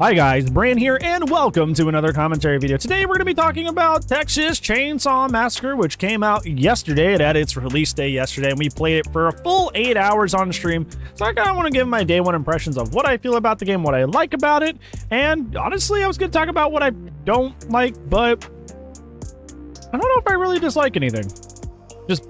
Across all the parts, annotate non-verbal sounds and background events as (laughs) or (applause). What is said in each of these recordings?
Hi guys, Bran here, and welcome to another commentary video. Today we're going to be talking about Texas Chainsaw Massacre, which came out yesterday. It had its release day yesterday, and we played it for a full 8 hours on stream. So I kind of want to give my day one impressions of what I feel about the game, what I like about it, and honestly, I was going to talk about what I don't like, but I don't know if I really dislike anything. Just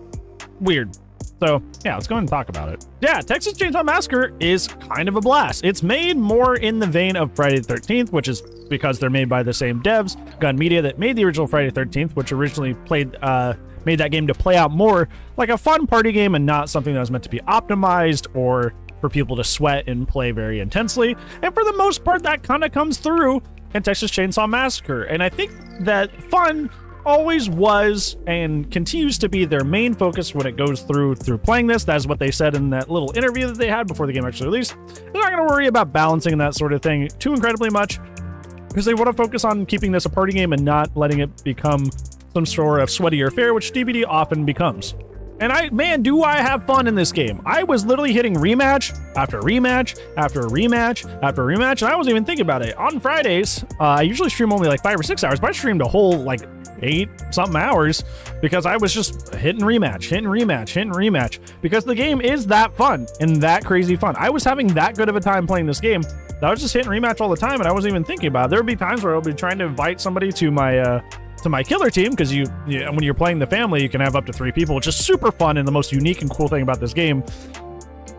weird. So yeah, let's go ahead and talk about it. Yeah, Texas Chainsaw Massacre is kind of a blast. It's made more in the vein of Friday the 13th, which is because they're made by the same devs, Gun Media, that made the original Friday the 13th, which originally played uh, made that game to play out more like a fun party game and not something that was meant to be optimized or for people to sweat and play very intensely. And for the most part, that kind of comes through in Texas Chainsaw Massacre. And I think that fun always was and continues to be their main focus when it goes through through playing this. That's what they said in that little interview that they had before the game actually released. They're not going to worry about balancing that sort of thing too incredibly much because they want to focus on keeping this a party game and not letting it become some sort of sweaty affair, which DBD often becomes. And I, man, do I have fun in this game. I was literally hitting rematch after rematch after rematch after rematch, and I wasn't even thinking about it. On Fridays, uh, I usually stream only like five or six hours, but I streamed a whole like eight something hours because I was just hitting rematch, hitting rematch, hitting rematch because the game is that fun and that crazy fun. I was having that good of a time playing this game that I was just hitting rematch all the time and I wasn't even thinking about it. There would be times where I would be trying to invite somebody to my uh, to my killer team because you, you when you're playing the family you can have up to three people which is super fun and the most unique and cool thing about this game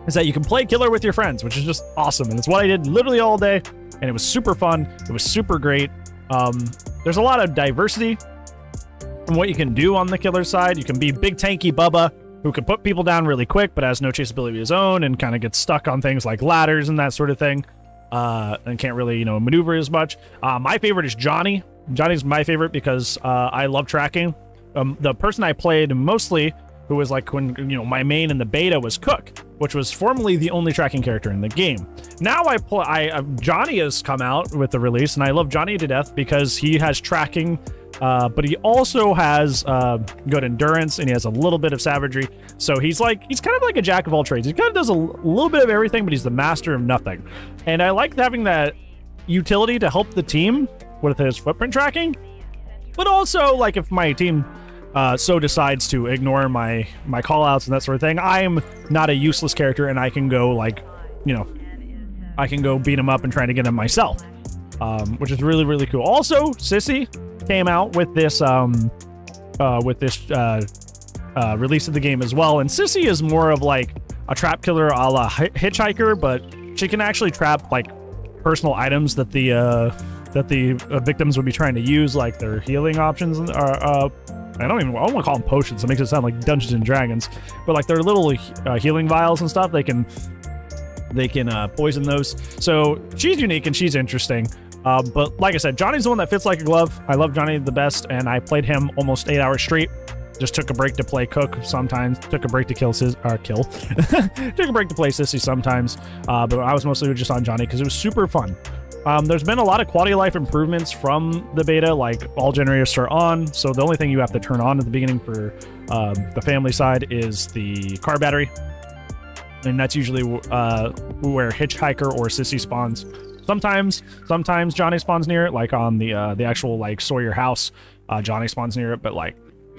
is that you can play killer with your friends which is just awesome and it's what i did literally all day and it was super fun it was super great um, there's a lot of diversity from what you can do on the killer side. You can be big tanky Bubba, who can put people down really quick, but has no chaseability of his own and kind of gets stuck on things like ladders and that sort of thing. Uh, and can't really, you know, maneuver as much. Uh, my favorite is Johnny. Johnny's my favorite because uh, I love tracking. Um, the person I played mostly, who was like when you know my main in the beta was Cook, which was formerly the only tracking character in the game. Now I play. I uh, Johnny has come out with the release, and I love Johnny to death because he has tracking uh, but he also has uh, good endurance and he has a little bit of savagery. So he's like, he's kind of like a jack of all trades. He kind of does a little bit of everything, but he's the master of nothing. And I like having that utility to help the team with his footprint tracking. But also, like, if my team uh, so decides to ignore my my callouts and that sort of thing, I'm not a useless character and I can go, like, you know, I can go beat him up and try to get him myself. Um, which is really, really cool. Also, Sissy, came out with this um uh with this uh, uh release of the game as well. And Sissy is more of like a trap killer a la Hitchhiker, but she can actually trap like personal items that the uh that the uh, victims would be trying to use, like their healing options. Or, uh, I don't even I don't want to call them potions. It makes it sound like Dungeons and Dragons, but like their little uh, healing vials and stuff. They can they can uh, poison those. So she's unique and she's interesting. Uh, but like I said, Johnny's the one that fits like a glove. I love Johnny the best, and I played him almost eight hours straight. Just took a break to play Cook sometimes. Took a break to kill Sis, uh, kill. (laughs) took a break to play Sissy sometimes. Uh, but I was mostly just on Johnny because it was super fun. Um, there's been a lot of quality of life improvements from the beta, like all generators are on. So the only thing you have to turn on at the beginning for um, the family side is the car battery. And that's usually uh, where Hitchhiker or Sissy spawns. Sometimes, sometimes Johnny spawns near it, like on the uh, the actual like Sawyer house. Uh, Johnny spawns near it, but like,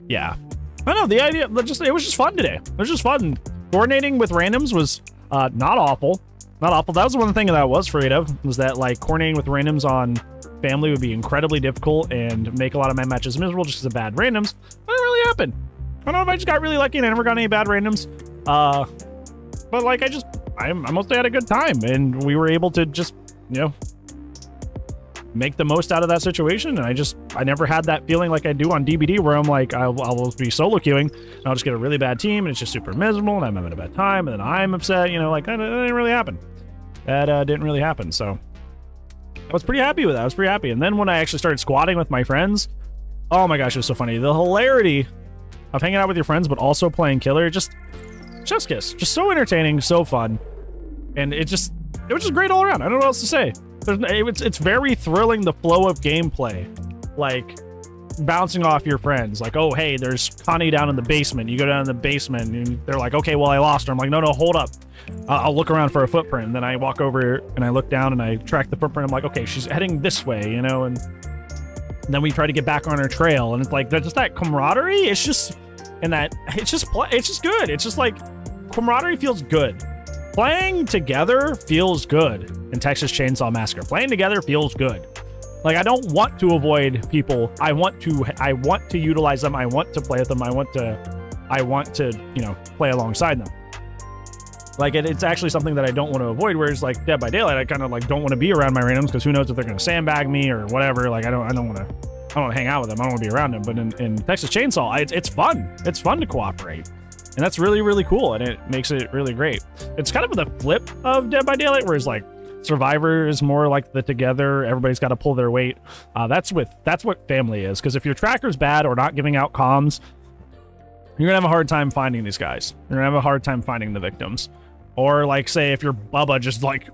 yeah, I don't know. The idea, just it was just fun today. It was just fun. Coordinating with randoms was uh, not awful, not awful. That was one thing that I was afraid of was that like coordinating with randoms on family would be incredibly difficult and make a lot of my matches miserable just because of bad randoms. That didn't really happen. I don't know if I just got really lucky and I never got any bad randoms. Uh, but like I just I, I mostly had a good time and we were able to just you know, make the most out of that situation. And I just, I never had that feeling like I do on DBD where I'm like, I'll, I'll be solo queuing and I'll just get a really bad team and it's just super miserable and I'm having a bad time and then I'm upset, you know, like that, that didn't really happen. That uh, didn't really happen. So I was pretty happy with that. I was pretty happy. And then when I actually started squatting with my friends, oh my gosh, it was so funny. The hilarity of hanging out with your friends, but also playing killer, just, just kiss. Just so entertaining, so fun. And it just, it was just great all around. I don't know what else to say. There's, it's, it's very thrilling, the flow of gameplay. Like, bouncing off your friends. Like, oh, hey, there's Connie down in the basement. You go down in the basement, and they're like, okay, well, I lost her. I'm like, no, no, hold up. Uh, I'll look around for a footprint. And then I walk over and I look down and I track the footprint. I'm like, okay, she's heading this way, you know, and then we try to get back on her trail. And it's like, just that camaraderie. It's just, and that, it's just, it's just good. It's just like, camaraderie feels good. Playing together feels good in Texas Chainsaw Massacre. Playing together feels good. Like I don't want to avoid people. I want to I want to utilize them. I want to play with them. I want to I want to, you know, play alongside them. Like it, it's actually something that I don't want to avoid. Whereas like Dead by Daylight, I kind of like don't want to be around my randoms because who knows if they're going to sandbag me or whatever. Like I don't I don't want to I don't want to hang out with them. I don't want to be around them. But in, in Texas Chainsaw, I, it's, it's fun. It's fun to cooperate. And that's really, really cool. And it makes it really great. It's kind of the flip of Dead by Daylight, where it's like Survivor is more like the together. Everybody's got to pull their weight. Uh, that's with that's what family is. Because if your tracker's bad or not giving out comms, you're gonna have a hard time finding these guys. You're gonna have a hard time finding the victims. Or like, say, if you're Bubba, just like,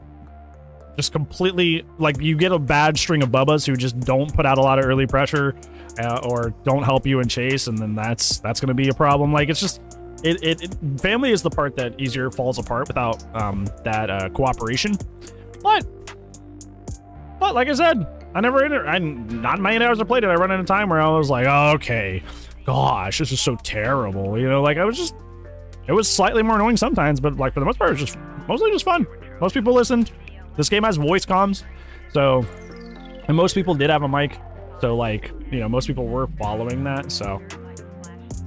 just completely like you get a bad string of Bubbas who just don't put out a lot of early pressure, uh, or don't help you in chase, and then that's that's gonna be a problem. Like it's just. It, it, it, family is the part that easier falls apart without um, that uh, cooperation. But, but like I said, I never, enter, I not many hours I played it. I run into time where I was like, oh, okay, gosh, this is so terrible. You know, like I was just, it was slightly more annoying sometimes, but like for the most part, it was just mostly just fun. Most people listened. This game has voice comms, so, and most people did have a mic. So like, you know, most people were following that. So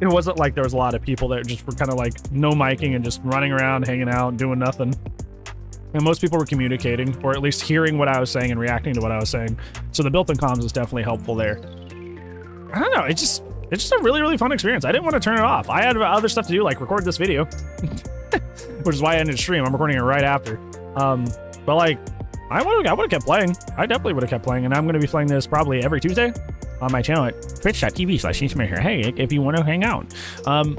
it wasn't like there was a lot of people that just were kind of like no miking and just running around, hanging out, doing nothing. And most people were communicating, or at least hearing what I was saying and reacting to what I was saying. So the built-in comms is definitely helpful there. I don't know, it's just it's just a really, really fun experience. I didn't want to turn it off. I had other stuff to do, like record this video. (laughs) Which is why I ended stream. I'm recording it right after. Um, but like, I would I would have kept playing. I definitely would have kept playing, and I'm going to be playing this probably every Tuesday on my channel at twitch.tv slash Hey, if you want to hang out. Um,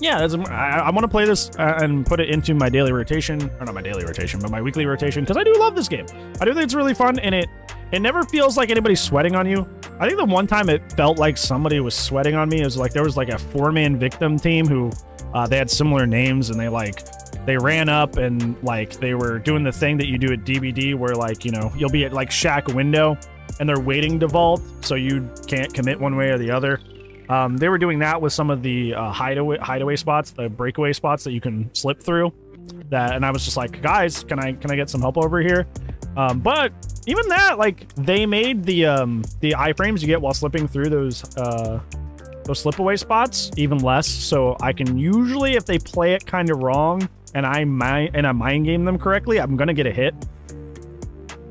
yeah, I, I want to play this uh, and put it into my daily rotation, or not my daily rotation, but my weekly rotation, because I do love this game. I do think it's really fun, and it it never feels like anybody's sweating on you. I think the one time it felt like somebody was sweating on me is like there was like a four-man victim team who uh, they had similar names, and they like they ran up and like they were doing the thing that you do at DBD, where like you know you'll be at like shack window, and they're waiting to vault, so you can't commit one way or the other. Um, they were doing that with some of the uh, hideaway hideaway spots, the breakaway spots that you can slip through. That and I was just like, guys, can I can I get some help over here? Um, but even that, like, they made the um, the iframes you get while slipping through those uh, those slipaway spots even less. So I can usually, if they play it kind of wrong and I mind and I mind game them correctly, I'm gonna get a hit.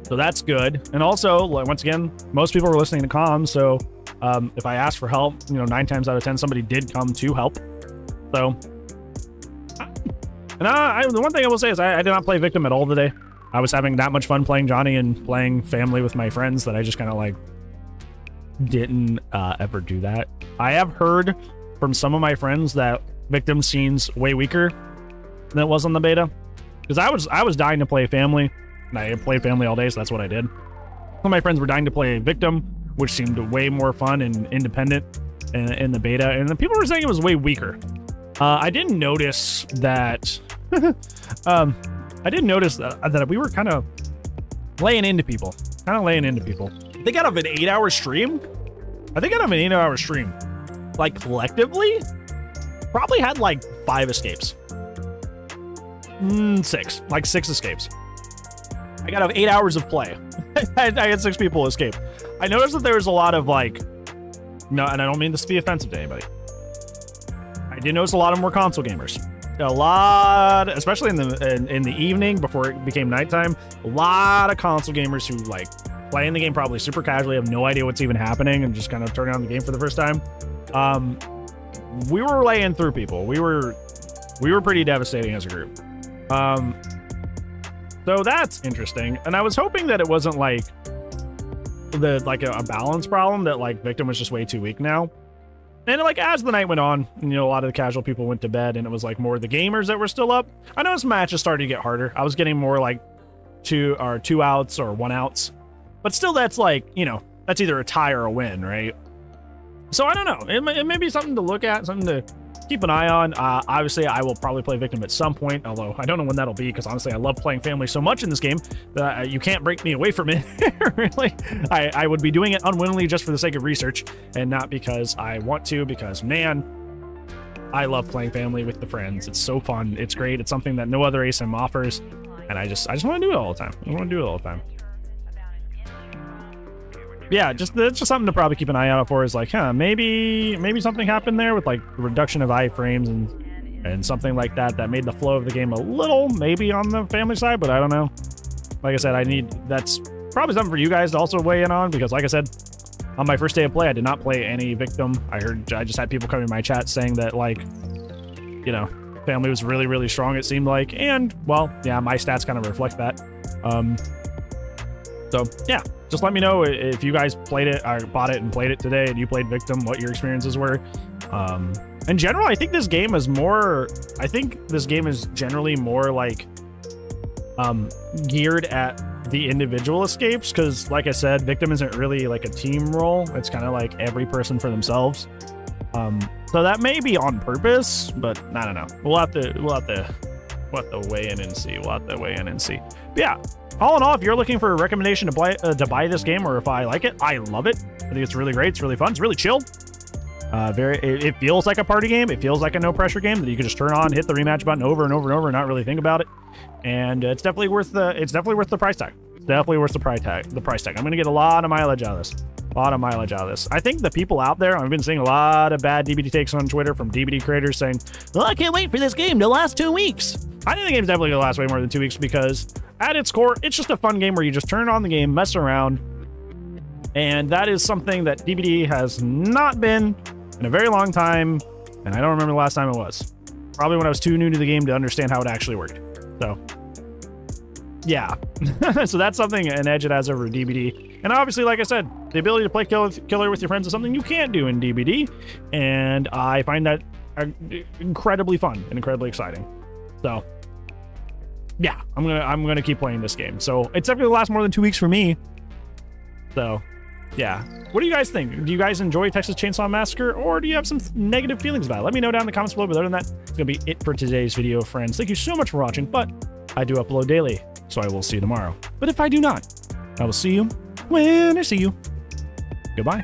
So that's good. And also, once again, most people were listening to comms, so um, if I asked for help, you know, nine times out of ten, somebody did come to help. So, and I, I, the one thing I will say is I, I, did not play Victim at all today. I was having that much fun playing Johnny and playing family with my friends that I just kind of like didn't uh, ever do that. I have heard from some of my friends that Victim seems way weaker than it was on the beta. Because I was I was dying to play Family, I played Family all day, so that's what I did. Some of my friends were dying to play a Victim, which seemed way more fun and independent in, in the beta. And the people were saying it was way weaker. Uh, I didn't notice that. (laughs) um, I didn't notice that, that we were kind of laying into people, kind of laying into people. I think out of an eight-hour stream, I think out of an eight-hour stream, like collectively, probably had like five escapes. Mm, six, like six escapes. I got eight hours of play. (laughs) I had six people escape. I noticed that there was a lot of like, no, and I don't mean this to be offensive to anybody. I did notice a lot of more console gamers. A lot, especially in the in, in the evening before it became nighttime. A lot of console gamers who like playing the game probably super casually, have no idea what's even happening, and just kind of turning on the game for the first time. Um, we were laying through people. We were we were pretty devastating as a group. Um, so that's interesting. And I was hoping that it wasn't like the like a, a balance problem that like victim was just way too weak now. And like as the night went on, you know, a lot of the casual people went to bed, and it was like more the gamers that were still up. I noticed matches started to get harder. I was getting more like two or two outs or one outs, but still, that's like you know, that's either a tie or a win, right? So I don't know. It may, it may be something to look at, something to keep an eye on. Uh, obviously, I will probably play Victim at some point, although I don't know when that'll be because honestly, I love playing Family so much in this game that uh, you can't break me away from it. (laughs) really, I, I would be doing it unwillingly just for the sake of research and not because I want to. Because man, I love playing Family with the friends. It's so fun. It's great. It's something that no other asym offers, and I just I just want to do it all the time. I want to do it all the time yeah, just it's just something to probably keep an eye out for. Is like, huh, maybe maybe something happened there with like reduction of iframes and and something like that that made the flow of the game a little maybe on the family side, but I don't know. Like I said, I need that's probably something for you guys to also weigh in on because, like I said, on my first day of play, I did not play any victim. I heard I just had people coming in my chat saying that like, you know, family was really really strong. It seemed like, and well, yeah, my stats kind of reflect that. Um, so yeah, just let me know if you guys played it or bought it and played it today and you played Victim, what your experiences were. Um, in general, I think this game is more, I think this game is generally more like um, geared at the individual escapes because like I said, Victim isn't really like a team role. It's kind of like every person for themselves. Um, so that may be on purpose, but I don't know. We'll have to, we'll have to, have to weigh in and see. We'll weigh in and see. But yeah, all in all, if you're looking for a recommendation to buy uh, to buy this game, or if I like it, I love it. I think it's really great. It's really fun. It's really chill. Uh, very. It, it, feels like a party game. It feels like a no pressure game that you can just turn on, hit the rematch button over and over and over, and not really think about it. And it's definitely worth the. It's definitely worth the price tag. It's definitely worth the price tag. The price tag. I'm gonna get a lot of mileage out of this. Lot of mileage out of this. I think the people out there, I've been seeing a lot of bad DBD takes on Twitter from DBD creators saying, "Well, I can't wait for this game to last two weeks." I think the game's definitely gonna last way more than two weeks because at its core, it's just a fun game where you just turn on the game, mess around, and that is something that DBD has not been in a very long time, and I don't remember the last time it was. Probably when I was too new to the game to understand how it actually worked. So, yeah. (laughs) so that's something an edge it has over DBD. And obviously, like I said, the ability to play killer with your friends is something you can't do in DBD, and I find that uh, incredibly fun and incredibly exciting. So, yeah, I'm gonna I'm gonna keep playing this game. So it's definitely last more than two weeks for me. So, yeah. What do you guys think? Do you guys enjoy Texas Chainsaw Massacre, or do you have some negative feelings about it? Let me know down in the comments below. But other than that, it's gonna be it for today's video, friends. Thank you so much for watching. But I do upload daily, so I will see you tomorrow. But if I do not, I will see you when I see you. Goodbye.